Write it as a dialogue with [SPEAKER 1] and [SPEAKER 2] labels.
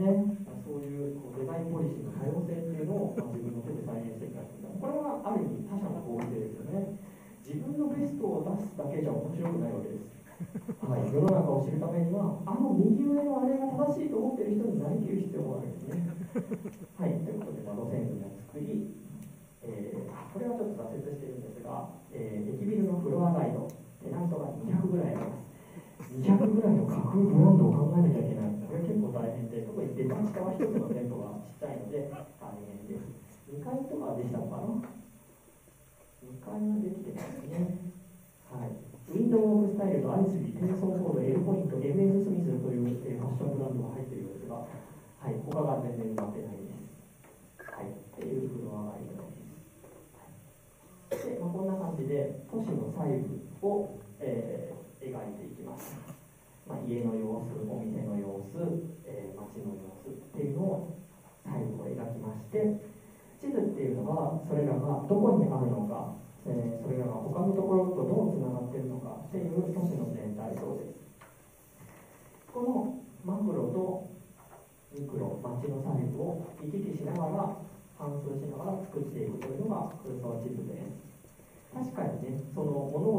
[SPEAKER 1] ねそういうこうデザインポリシーの多様性っていうのを、まあ、自分の手で再現していくかこれはある意味他者の合意性ですよね。自分のベストを出すだけじゃ面白くないわけです。はい、世の中を知るためにはあの右上のあれが正しいと思ってる人になりきる必要があるんですね。はい。ということで、まあ、路線図を作り、えー、これはちょっと挫折しているんですが、えー、駅ビルのフロアガイドテナントが200ぐらいあります。200ぐらいの架空ブランドを考えなきゃいけない。パ地下は1つの店舗がちっちゃいので大変です2階とかはできたのかな2階はできてますねはいウィンドウオークスタイルとアイスビー、テンソーコード、エルポイント、MS スミスという、えー、ファッションブランドが入っているんですが、はい、他が全然埋まってないです。はい、っていうフロアがいるです。はい、で、まあ、こんな感じで、都市の細部を、えー、描いていきます。まあ、家の様子、お店の様子、えー、街の様子っていうのを細部を描きまして、地図っていうのは、それらがどこにあるのか、えー、それらが他のところとどうつながっているのかっていう都市の全体像です。このマクロとミクロ街の細部を行き来しながら反数しながら作っていくというのが空想地図です。確かにねその物